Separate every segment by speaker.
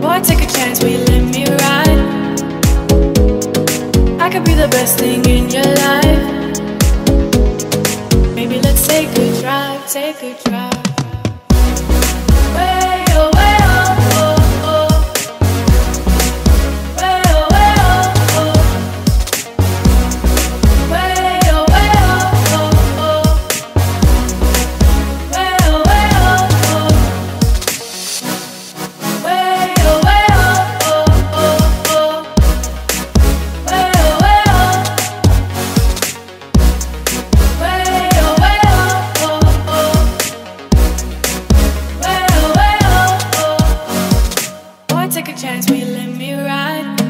Speaker 1: Boy, take a chance, will you let me ride? I could be the best thing in your life. Maybe let's take a drive, take a drive. Chance, will you let me ride?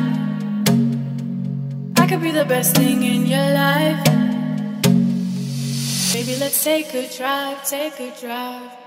Speaker 1: I could be the best thing in your life. Baby, let's take a drive, take a drive.